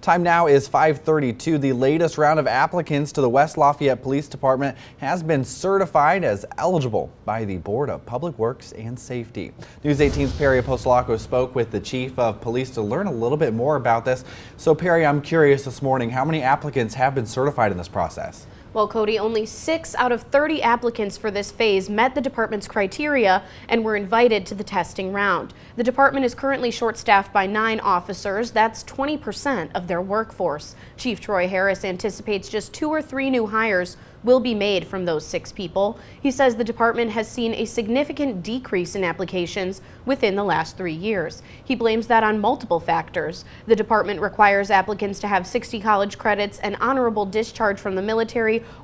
Time now is 532. The latest round of applicants to the West Lafayette Police Department has been certified as eligible by the Board of Public Works and Safety. News 18's Perry Apostolakos spoke with the Chief of Police to learn a little bit more about this. So Perry, I'm curious this morning, how many applicants have been certified in this process? Well, Cody, only 6 out of 30 applicants for this phase met the department's criteria and were invited to the testing round. The department is currently short-staffed by nine officers. That's 20% of their workforce. Chief Troy Harris anticipates just two or three new hires will be made from those six people. He says the department has seen a significant decrease in applications within the last three years. He blames that on multiple factors. The department requires applicants to have 60 college credits and honorable discharge from the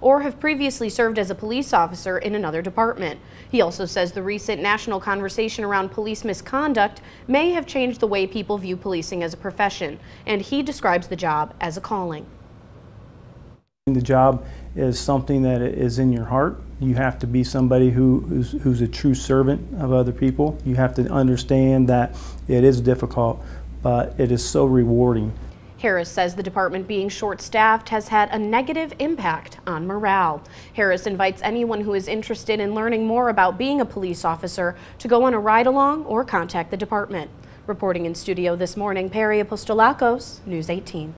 or have previously served as a police officer in another department. He also says the recent national conversation around police misconduct may have changed the way people view policing as a profession, and he describes the job as a calling. The job is something that is in your heart. You have to be somebody who, who's, who's a true servant of other people. You have to understand that it is difficult, but it is so rewarding. Harris says the department being short-staffed has had a negative impact on morale. Harris invites anyone who is interested in learning more about being a police officer to go on a ride-along or contact the department. Reporting in studio this morning, Perry Apostolakos, News 18.